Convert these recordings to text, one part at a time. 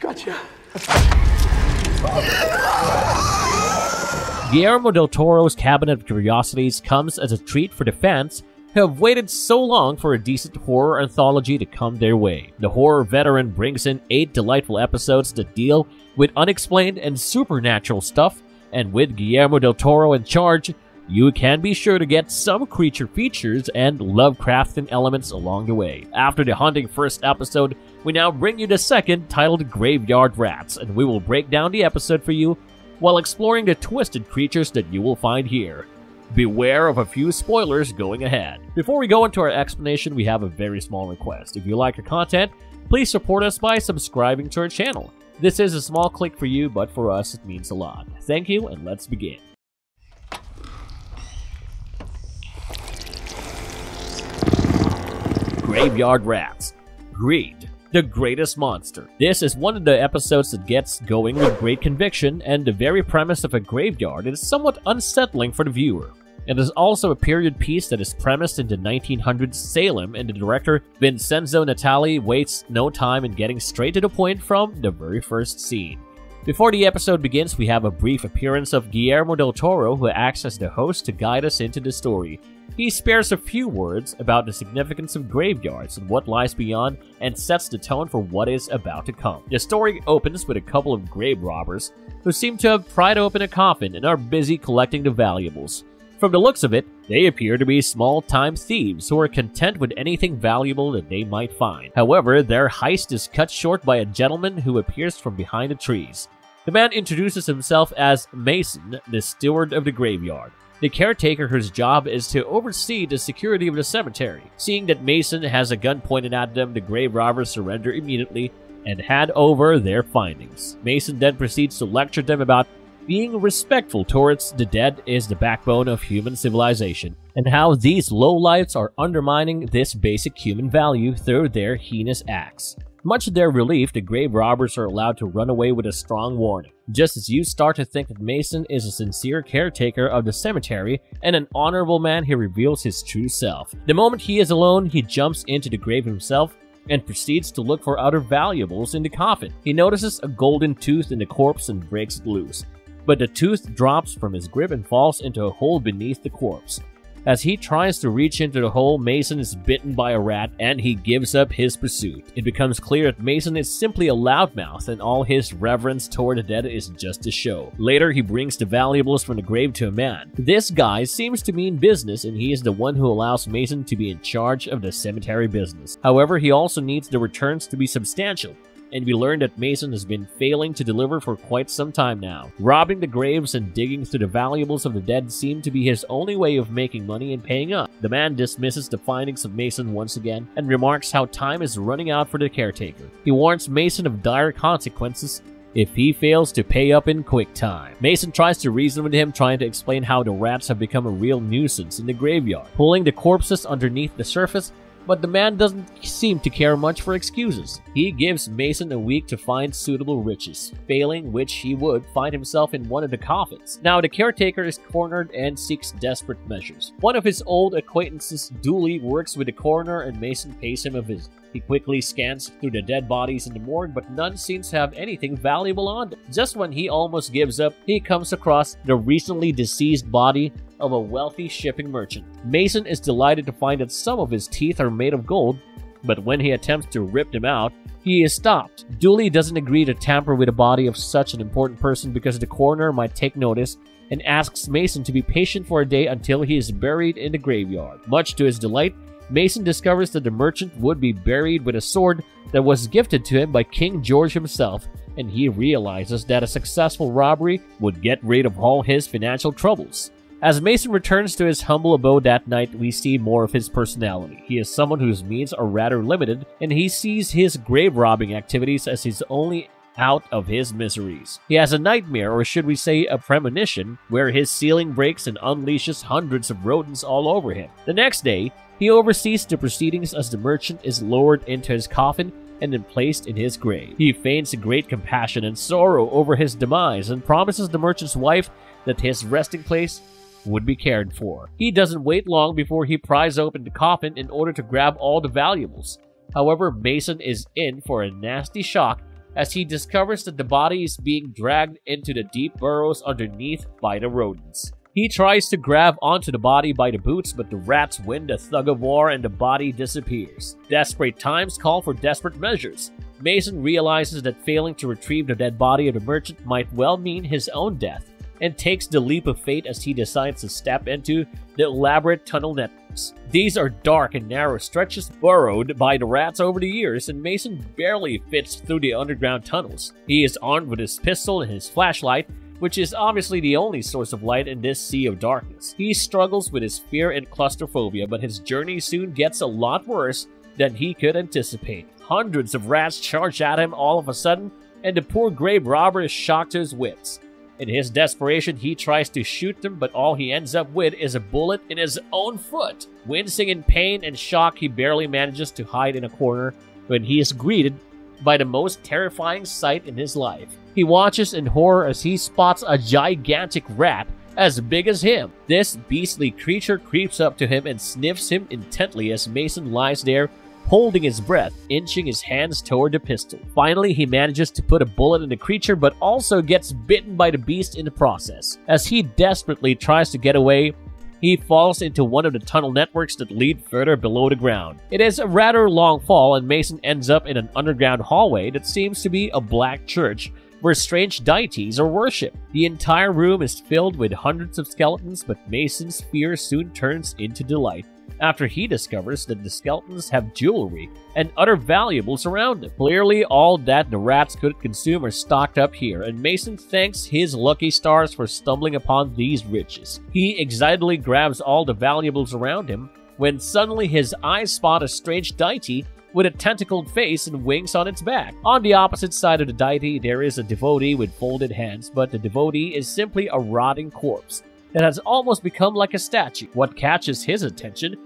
Gotcha. Guillermo del Toro's Cabinet of Curiosities comes as a treat for the fans who have waited so long for a decent horror anthology to come their way. The horror veteran brings in eight delightful episodes that deal with unexplained and supernatural stuff, and with Guillermo del Toro in charge, you can be sure to get some creature features and Lovecraftian elements along the way. After the haunting first episode, we now bring you the second, titled Graveyard Rats, and we will break down the episode for you while exploring the twisted creatures that you will find here. Beware of a few spoilers going ahead. Before we go into our explanation, we have a very small request. If you like our content, please support us by subscribing to our channel. This is a small click for you, but for us it means a lot. Thank you, and let's begin. Graveyard Rats. Greed. The greatest monster. This is one of the episodes that gets going with great conviction, and the very premise of a graveyard is somewhat unsettling for the viewer. It is also a period piece that is premised in the 1900s Salem, and the director Vincenzo Natali wastes no time in getting straight to the point from the very first scene. Before the episode begins, we have a brief appearance of Guillermo del Toro, who acts as the host to guide us into the story. He spares a few words about the significance of graveyards and what lies beyond, and sets the tone for what is about to come. The story opens with a couple of grave robbers who seem to have pried open a coffin and are busy collecting the valuables. From the looks of it, they appear to be small-time thieves who are content with anything valuable that they might find. However, their heist is cut short by a gentleman who appears from behind the trees. The man introduces himself as Mason, the steward of the graveyard. The caretaker whose job is to oversee the security of the cemetery. Seeing that Mason has a gun pointed at them, the grave robbers surrender immediately and hand over their findings. Mason then proceeds to lecture them about being respectful towards the dead is the backbone of human civilization, and how these lowlifes are undermining this basic human value through their heinous acts. Much to their relief, the grave robbers are allowed to run away with a strong warning. Just as you start to think that Mason is a sincere caretaker of the cemetery and an honorable man, he reveals his true self. The moment he is alone, he jumps into the grave himself and proceeds to look for other valuables in the coffin. He notices a golden tooth in the corpse and breaks it loose but the tooth drops from his grip and falls into a hole beneath the corpse. As he tries to reach into the hole, Mason is bitten by a rat and he gives up his pursuit. It becomes clear that Mason is simply a loudmouth and all his reverence toward the dead is just a show. Later, he brings the valuables from the grave to a man. This guy seems to mean business and he is the one who allows Mason to be in charge of the cemetery business. However, he also needs the returns to be substantial and we learn that Mason has been failing to deliver for quite some time now. Robbing the graves and digging through the valuables of the dead seem to be his only way of making money and paying up. The man dismisses the findings of Mason once again and remarks how time is running out for the caretaker. He warns Mason of dire consequences if he fails to pay up in quick time. Mason tries to reason with him, trying to explain how the rats have become a real nuisance in the graveyard, pulling the corpses underneath the surface but the man doesn't seem to care much for excuses. He gives Mason a week to find suitable riches, failing which he would find himself in one of the coffins. Now, the caretaker is cornered and seeks desperate measures. One of his old acquaintances, Dooley, works with the coroner and Mason pays him a visit. He quickly scans through the dead bodies in the morgue, but none seems to have anything valuable on them. Just when he almost gives up, he comes across the recently deceased body of a wealthy shipping merchant. Mason is delighted to find that some of his teeth are made of gold, but when he attempts to rip them out, he is stopped. Dooley doesn't agree to tamper with the body of such an important person because the coroner might take notice and asks Mason to be patient for a day until he is buried in the graveyard. Much to his delight, Mason discovers that the merchant would be buried with a sword that was gifted to him by King George himself, and he realizes that a successful robbery would get rid of all his financial troubles. As Mason returns to his humble abode that night, we see more of his personality. He is someone whose means are rather limited, and he sees his grave robbing activities as his only out of his miseries. He has a nightmare, or should we say a premonition, where his ceiling breaks and unleashes hundreds of rodents all over him. The next day, he oversees the proceedings as the merchant is lowered into his coffin and then placed in his grave. He feigns great compassion and sorrow over his demise and promises the merchant's wife that his resting place would be cared for. He doesn't wait long before he pries open the coffin in order to grab all the valuables. However, Mason is in for a nasty shock as he discovers that the body is being dragged into the deep burrows underneath by the rodents. He tries to grab onto the body by the boots, but the rats win the thug of war and the body disappears. Desperate times call for desperate measures. Mason realizes that failing to retrieve the dead body of the merchant might well mean his own death, and takes the leap of fate as he decides to step into the elaborate tunnel networks. These are dark and narrow stretches burrowed by the rats over the years, and Mason barely fits through the underground tunnels. He is armed with his pistol and his flashlight, which is obviously the only source of light in this sea of darkness. He struggles with his fear and claustrophobia, but his journey soon gets a lot worse than he could anticipate. Hundreds of rats charge at him all of a sudden, and the poor grave robber is shocked to his wits. In his desperation, he tries to shoot them, but all he ends up with is a bullet in his own foot. Wincing in pain and shock, he barely manages to hide in a corner when he is greeted by the most terrifying sight in his life. He watches in horror as he spots a gigantic rat as big as him. This beastly creature creeps up to him and sniffs him intently as Mason lies there holding his breath, inching his hands toward the pistol. Finally, he manages to put a bullet in the creature, but also gets bitten by the beast in the process. As he desperately tries to get away, he falls into one of the tunnel networks that lead further below the ground. It is a rather long fall, and Mason ends up in an underground hallway that seems to be a black church where strange deities are worshipped. The entire room is filled with hundreds of skeletons, but Mason's fear soon turns into delight after he discovers that the skeletons have jewelry and other valuables around them. Clearly, all that the rats could consume are stocked up here, and Mason thanks his lucky stars for stumbling upon these riches. He excitedly grabs all the valuables around him when suddenly his eyes spot a strange deity with a tentacled face and wings on its back. On the opposite side of the deity, there is a devotee with folded hands, but the devotee is simply a rotting corpse that has almost become like a statue. What catches his attention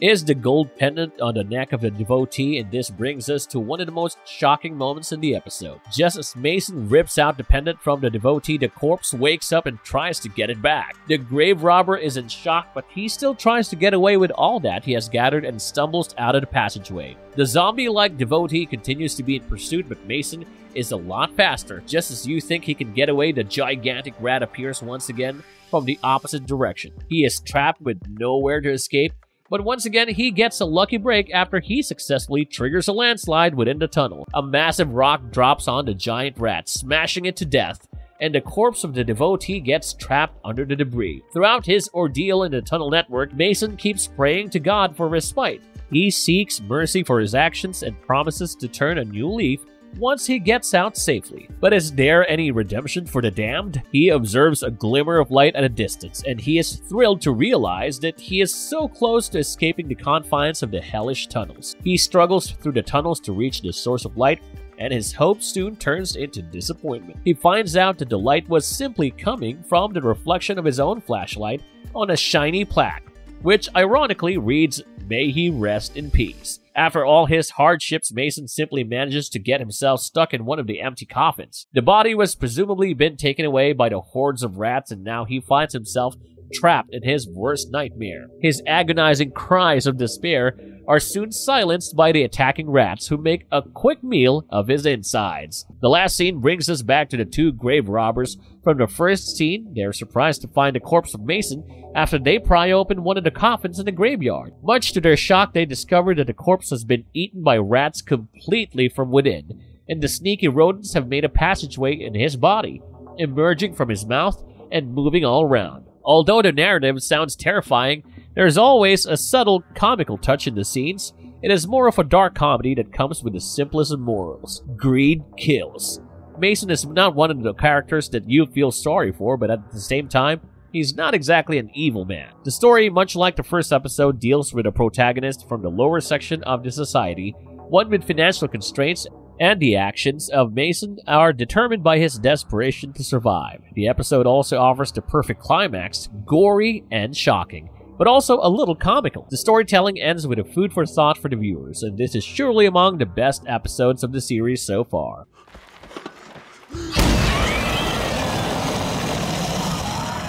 is the gold pendant on the neck of the devotee, and this brings us to one of the most shocking moments in the episode. Just as Mason rips out the pendant from the devotee, the corpse wakes up and tries to get it back. The grave robber is in shock, but he still tries to get away with all that he has gathered and stumbles out of the passageway. The zombie-like devotee continues to be in pursuit, but Mason is a lot faster. Just as you think he can get away, the gigantic rat appears once again from the opposite direction. He is trapped with nowhere to escape, but once again, he gets a lucky break after he successfully triggers a landslide within the tunnel. A massive rock drops on the giant rat, smashing it to death, and the corpse of the devotee gets trapped under the debris. Throughout his ordeal in the tunnel network, Mason keeps praying to God for respite. He seeks mercy for his actions and promises to turn a new leaf once he gets out safely. But is there any redemption for the damned? He observes a glimmer of light at a distance, and he is thrilled to realize that he is so close to escaping the confines of the hellish tunnels. He struggles through the tunnels to reach the source of light, and his hope soon turns into disappointment. He finds out that the light was simply coming from the reflection of his own flashlight on a shiny plaque, which ironically reads, May he rest in peace. After all his hardships, Mason simply manages to get himself stuck in one of the empty coffins. The body was presumably been taken away by the hordes of rats, and now he finds himself trapped in his worst nightmare. His agonizing cries of despair are soon silenced by the attacking rats, who make a quick meal of his insides. The last scene brings us back to the two grave robbers. From the first scene, they're surprised to find the corpse of Mason after they pry open one of the coffins in the graveyard. Much to their shock, they discover that the corpse has been eaten by rats completely from within, and the sneaky rodents have made a passageway in his body, emerging from his mouth and moving all around. Although the narrative sounds terrifying, there is always a subtle comical touch in the scenes. It is more of a dark comedy that comes with the simplest of morals. Greed kills. Mason is not one of the characters that you feel sorry for, but at the same time, he's not exactly an evil man. The story, much like the first episode, deals with a protagonist from the lower section of the society, one with financial constraints and the actions of Mason are determined by his desperation to survive. The episode also offers the perfect climax, gory and shocking, but also a little comical. The storytelling ends with a food for thought for the viewers, and this is surely among the best episodes of the series so far.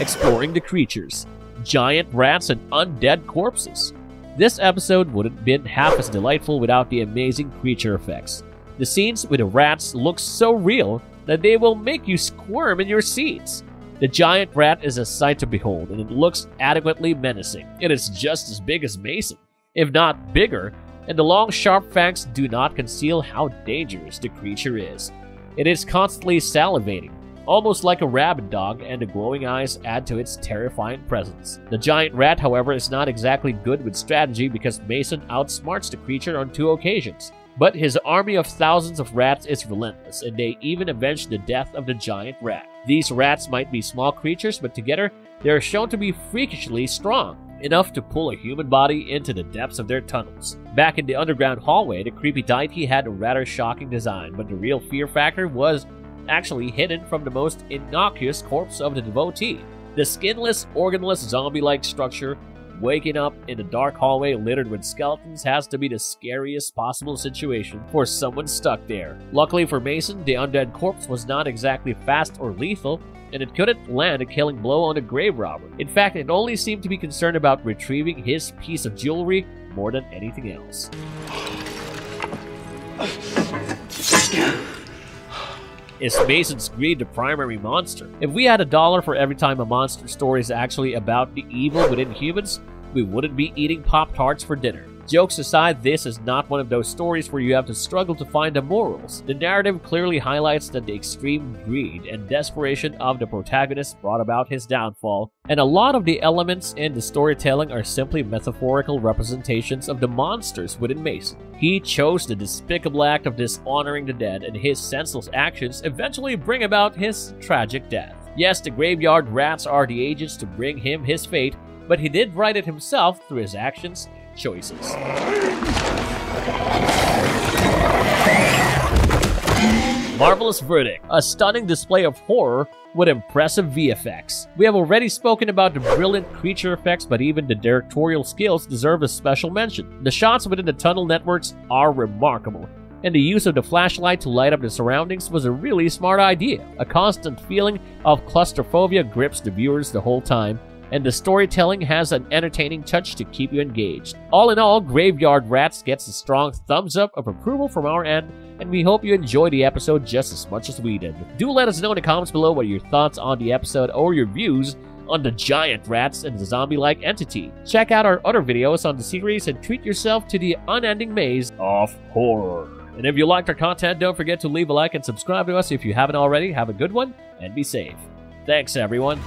Exploring the creatures, giant rats, and undead corpses. This episode wouldn't have been half as delightful without the amazing creature effects. The scenes with the rats look so real that they will make you squirm in your seats. The giant rat is a sight to behold, and it looks adequately menacing. It is just as big as Mason, if not bigger, and the long, sharp fangs do not conceal how dangerous the creature is. It is constantly salivating, almost like a rabid dog, and the glowing eyes add to its terrifying presence. The giant rat, however, is not exactly good with strategy because Mason outsmarts the creature on two occasions. But his army of thousands of rats is relentless, and they even avenge the death of the giant rat. These rats might be small creatures, but together they are shown to be freakishly strong, enough to pull a human body into the depths of their tunnels. Back in the underground hallway, the creepy deity had a rather shocking design, but the real fear factor was actually hidden from the most innocuous corpse of the devotee. The skinless, organless, zombie-like structure Waking up in a dark hallway littered with skeletons has to be the scariest possible situation for someone stuck there. Luckily for Mason, the undead corpse was not exactly fast or lethal, and it couldn't land a killing blow on the grave robber. In fact, it only seemed to be concerned about retrieving his piece of jewelry more than anything else. Is Mason's greed the primary monster? If we had a dollar for every time a monster story is actually about the evil within humans, we wouldn't be eating Pop-Tarts for dinner. Jokes aside, this is not one of those stories where you have to struggle to find the morals. The narrative clearly highlights that the extreme greed and desperation of the protagonist brought about his downfall, and a lot of the elements in the storytelling are simply metaphorical representations of the monsters within Mason. He chose the despicable act of dishonoring the dead, and his senseless actions eventually bring about his tragic death. Yes, the graveyard rats are the agents to bring him his fate, but he did write it himself through his actions choices. Marvelous Verdict, a stunning display of horror with impressive VFX. We have already spoken about the brilliant creature effects, but even the directorial skills deserve a special mention. The shots within the tunnel networks are remarkable, and the use of the flashlight to light up the surroundings was a really smart idea. A constant feeling of claustrophobia grips the viewers the whole time, and the storytelling has an entertaining touch to keep you engaged. All in all, Graveyard Rats gets a strong thumbs up of approval from our end, and we hope you enjoyed the episode just as much as we did. Do let us know in the comments below what your thoughts on the episode or your views on the giant rats and the zombie-like entity. Check out our other videos on the series and treat yourself to the unending maze of horror. And if you liked our content, don't forget to leave a like and subscribe to us if you haven't already. Have a good one, and be safe. Thanks, everyone.